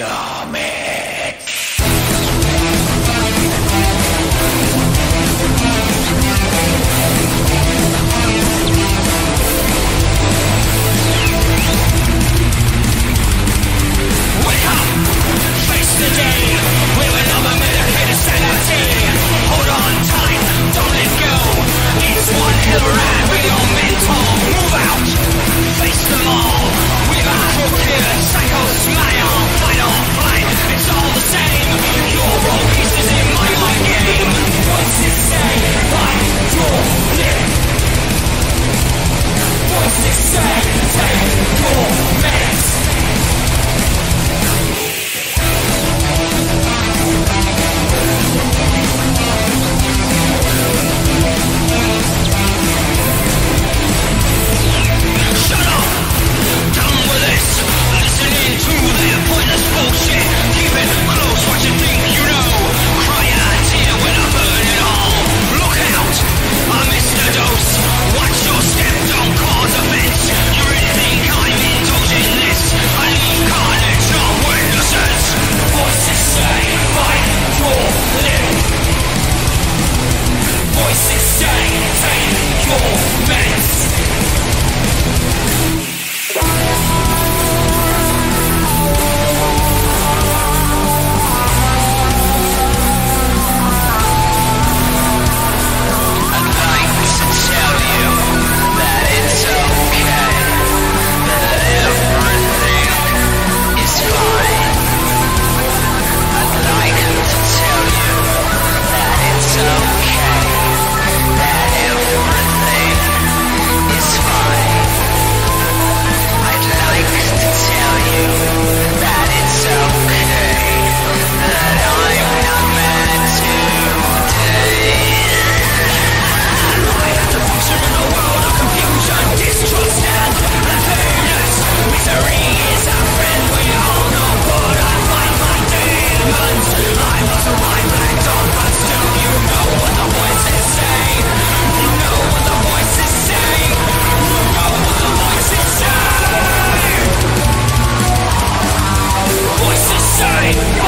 Me. night.